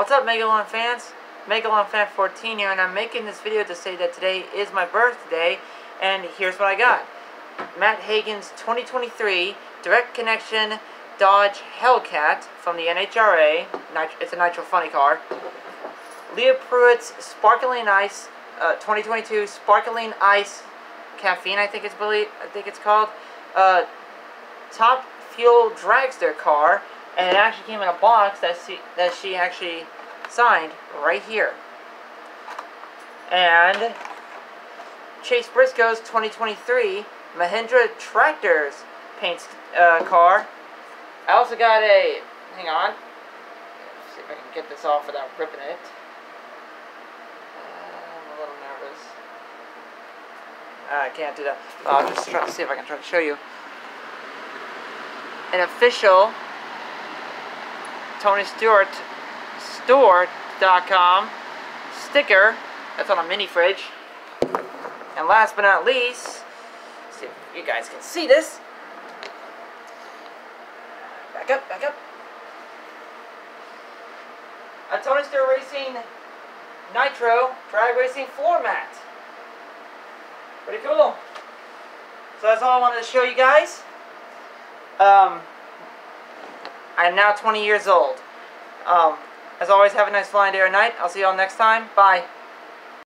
What's up Megalon fans? Megalon fan 14 here and I'm making this video to say that today is my birthday and here's what I got. Matt Hagan's 2023 Direct Connection Dodge Hellcat from the NHRA. It's a Nitro Funny car. Leah Pruett's Sparkling Ice uh, 2022 Sparkling Ice Caffeine I think it's believe I think it's called. Uh, top Fuel Dragster car and it actually came in a box that she, that she actually signed right here. And Chase Briscoe's 2023 Mahindra Tractors paint uh, car. I also got a, hang on, Let's see if I can get this off without ripping it. Uh, I'm a little nervous. Uh, I can't do that. I'll just try to see if I can try to show you. An official Tony Stewart store.com sticker. That's on a mini fridge. And last but not least, see if you guys can see this. Back up, back up. A Tony Stewart Racing Nitro Drag Racing floor mat. Pretty cool. So that's all I wanted to show you guys. Um, I'm now 20 years old. Um, as always, have a nice flying day or night. I'll see you all next time. Bye.